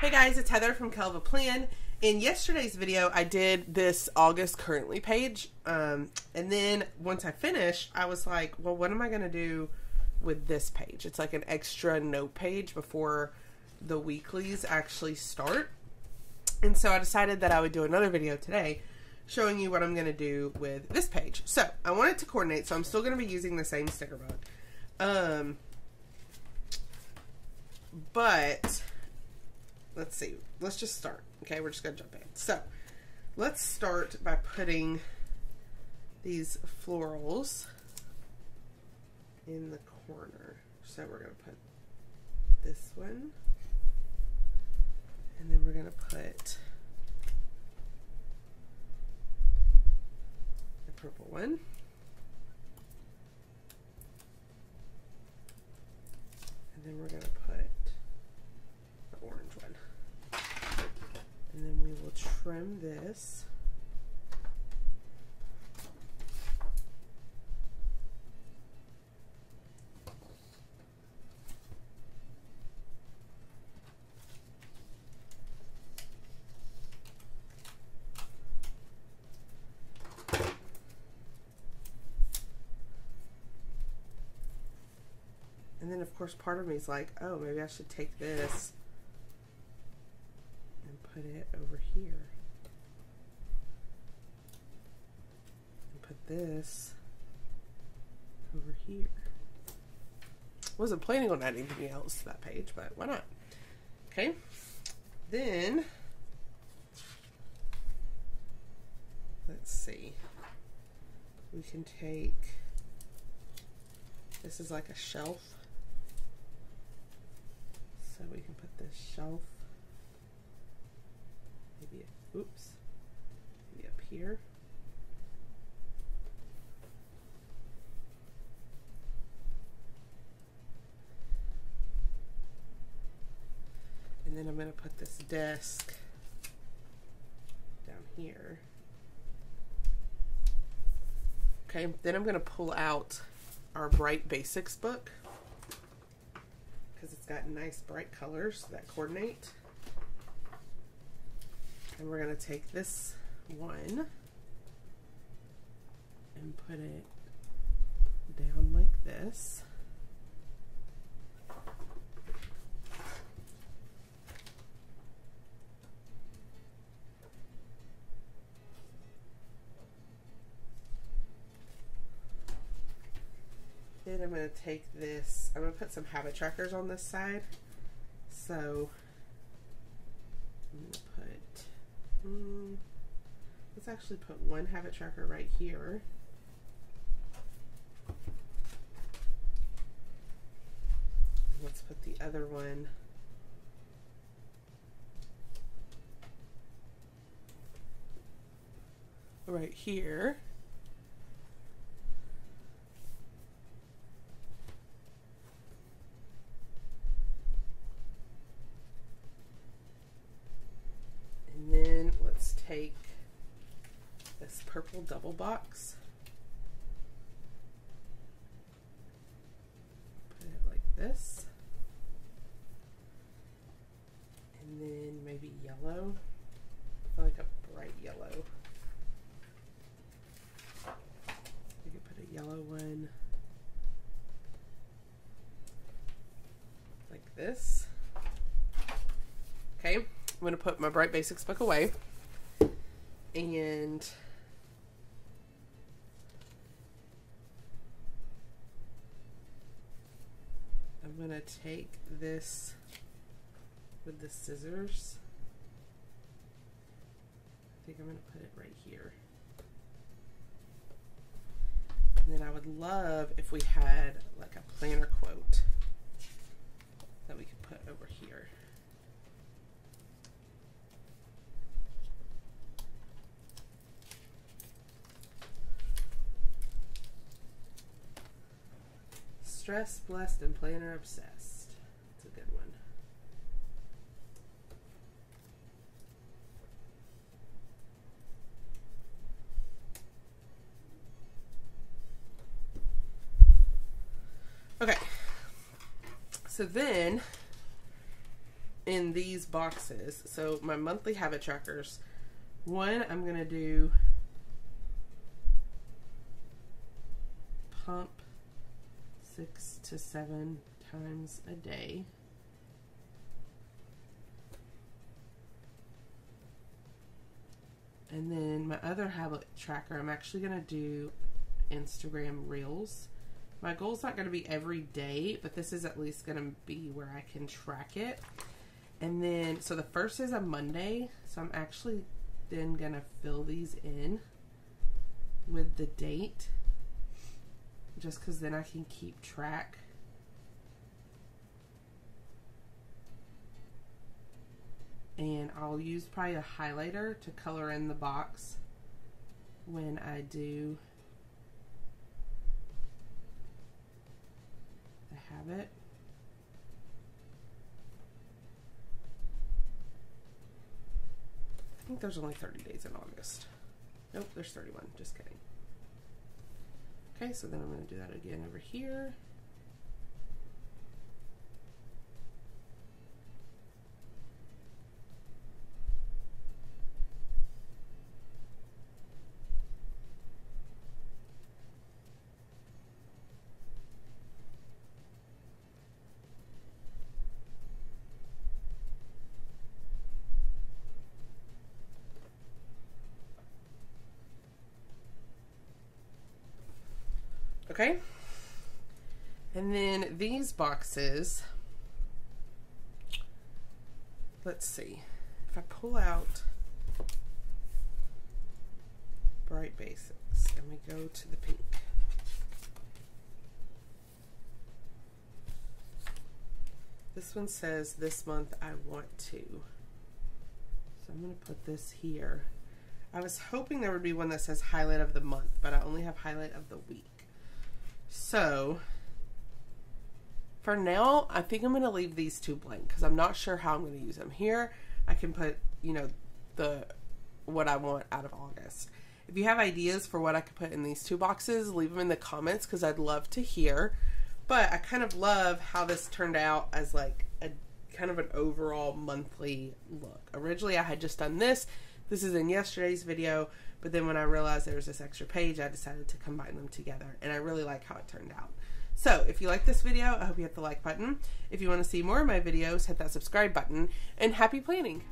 Hey guys, it's Heather from Kell of a Plan. In yesterday's video, I did this August currently page. Um, and then once I finished, I was like, well, what am I going to do with this page? It's like an extra note page before the weeklies actually start. And so I decided that I would do another video today showing you what I'm going to do with this page. So I want it to coordinate, so I'm still going to be using the same sticker book. Um, but let's see. Let's just start. Okay, we're just going to jump in. So let's start by putting these florals in the corner. So we're going to put this one. And then we're going to put the purple one. And then we're going to put the orange one. And then we will trim this. And then, of course, part of me is like, oh, maybe I should take this and put it over here. And put this over here. Wasn't planning on adding anything else to that page, but why not? Okay. Then, let's see. We can take, this is like a shelf. So this shelf maybe, oops, maybe up here. And then I'm going to put this desk down here. Okay, then I'm going to pull out our Bright Basics book because it's got nice bright colors that coordinate. And we're going to take this one and put it down like this. I'm going to take this, I'm going to put some habit trackers on this side. So I'm going to put, um, let's actually put one habit tracker right here. Let's put the other one right here. Take this purple double box. Put it like this. And then maybe yellow. Like a bright yellow. We could put a yellow one like this. Okay, I'm to put my Bright Basics book away. And I'm going to take this with the scissors. I think I'm going to put it right here. And then I would love if we had like a planner quote that we could put over here. Stress, blessed, and planner obsessed. It's a good one. Okay. So then, in these boxes. So my monthly habit trackers. One, I'm going to do pump six to seven times a day. And then my other habit tracker, I'm actually going to do Instagram Reels. My goal is not going to be every day, but this is at least going to be where I can track it. And then, so the first is a Monday, so I'm actually then going to fill these in with the date, just because then I can keep track. and I'll use probably a highlighter to color in the box when I do the habit. I think there's only 30 days in August. Nope, there's 31. Just kidding. Okay, so then I'm going to do that again over here. Okay. And then these boxes, let's see. If I pull out Bright Basics and we go to the pink. This one says this month I want to. So I'm going to put this here. I was hoping there would be one that says highlight of the month, but I only have highlight of the week. So, for now, I think I'm going to leave these two blank because I'm not sure how I'm going to use them. Here, I can put, you know, the what I want out of August. If you have ideas for what I could put in these two boxes, leave them in the comments because I'd love to hear. But I kind of love how this turned out as like a kind of an overall monthly look. Originally, I had just done this. This is in yesterday's video, but then when I realized there was this extra page, I decided to combine them together. And I really like how it turned out. So if you like this video, I hope you hit the like button. If you want to see more of my videos, hit that subscribe button. And happy planning!